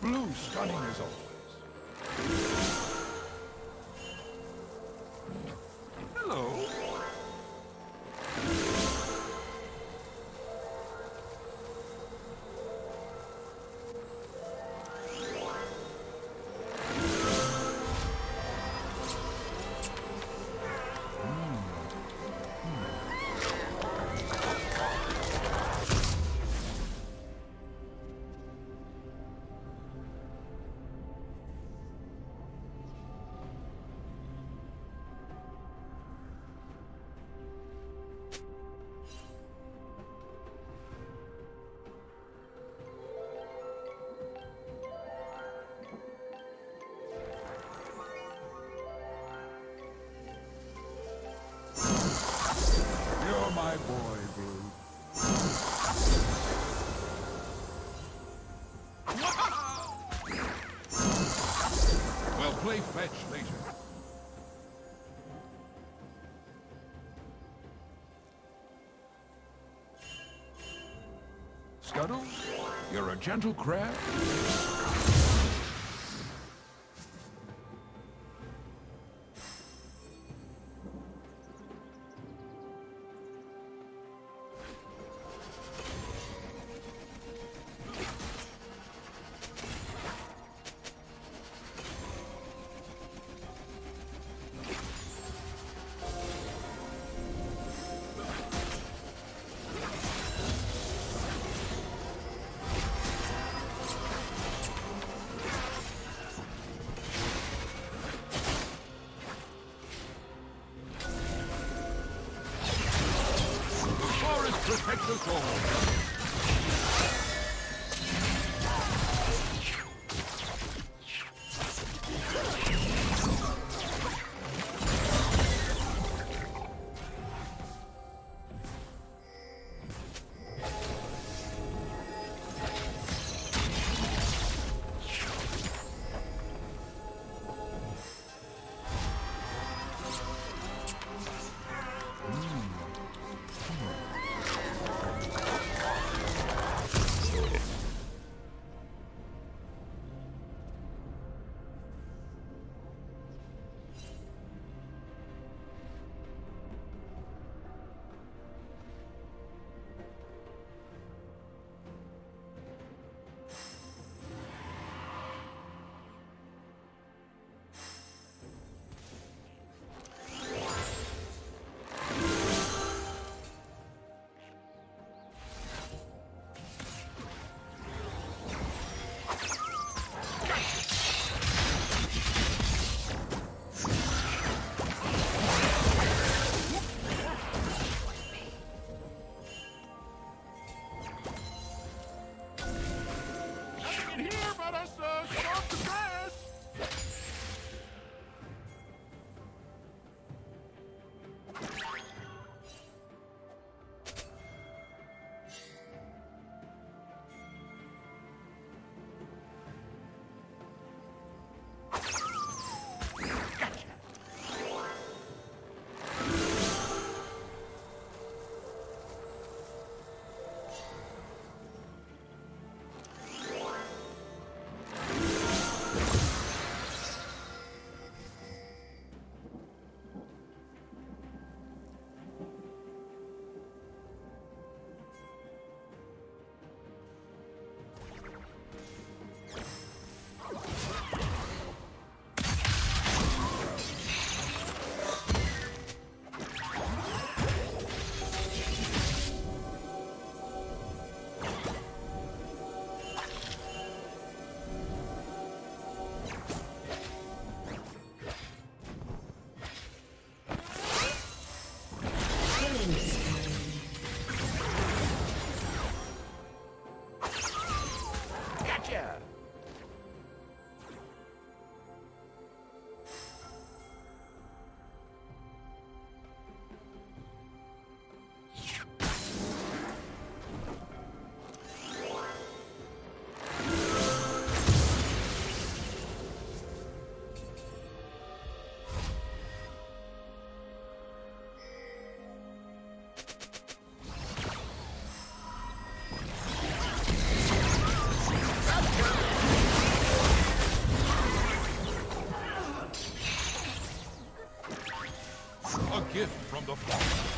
Blue stunning as always. Play fetch later. Scuttle, you're a gentle crab. From the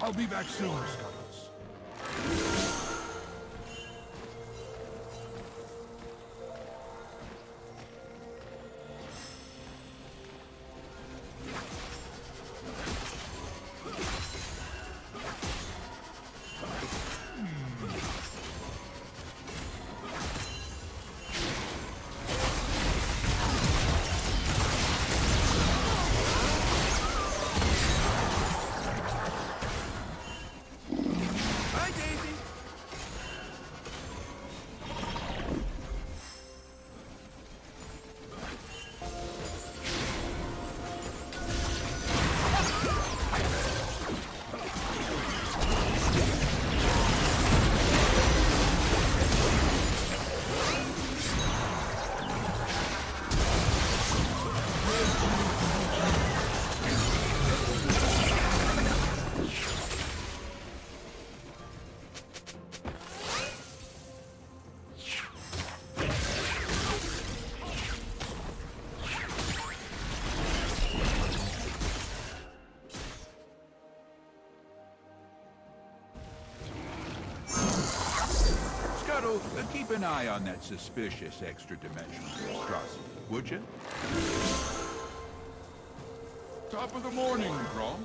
I'll be back soon, an eye on that suspicious extra-dimensional monstrosity, would you? Top of the morning, Gromp.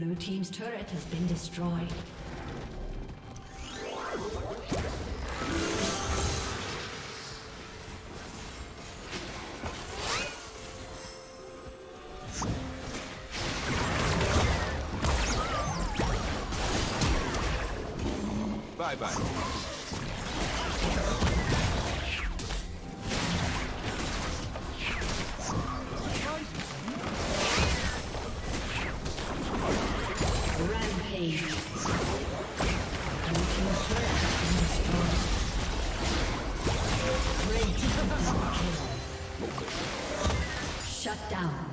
Blue Team's turret has been destroyed. Bye-bye. Shut down.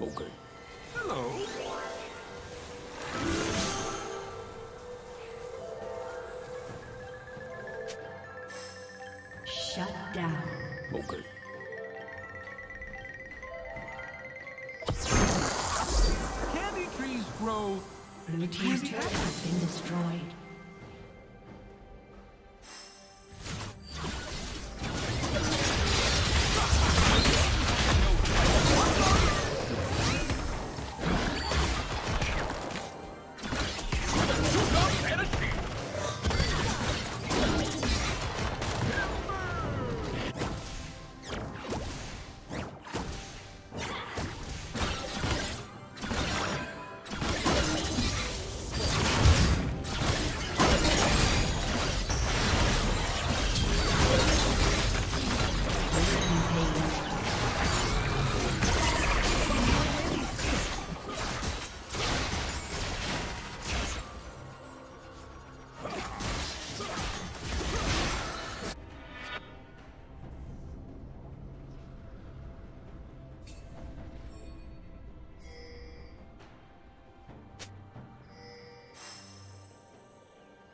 OK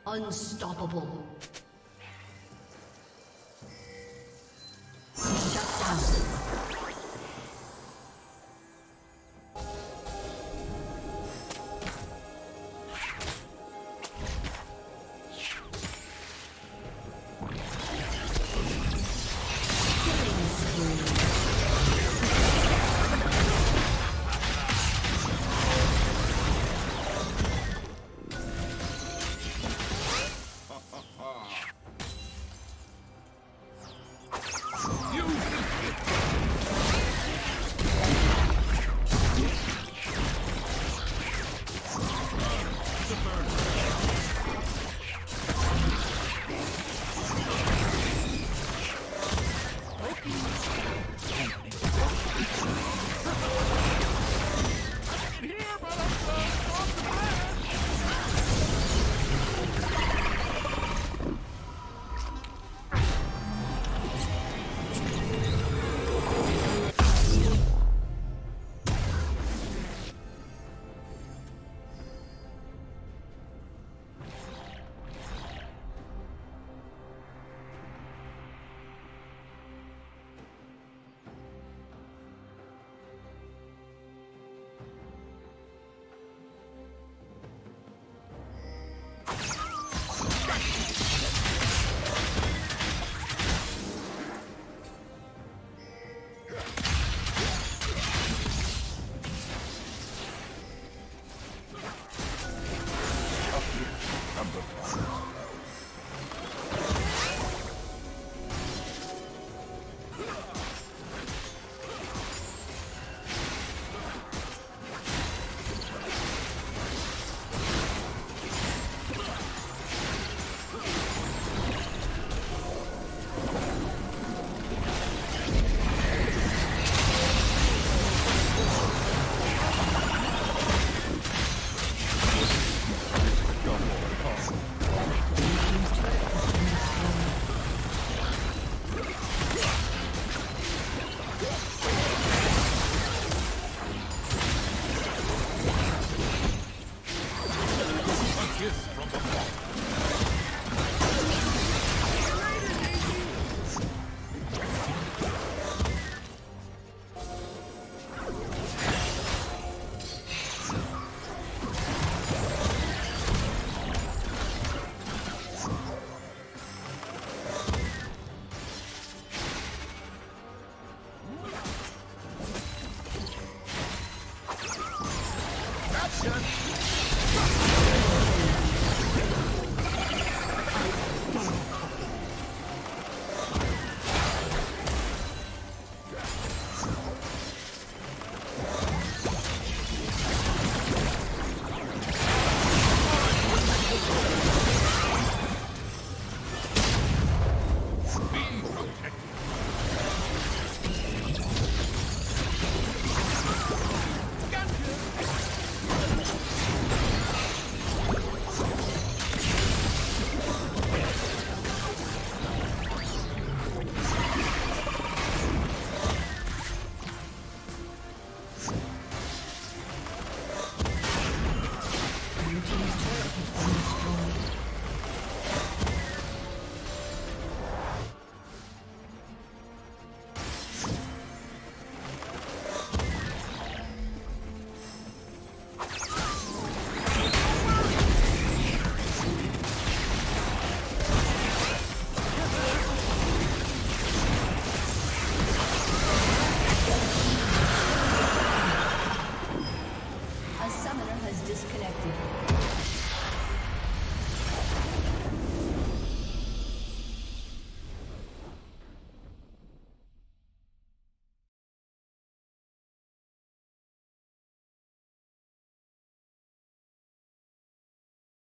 Unstoppable.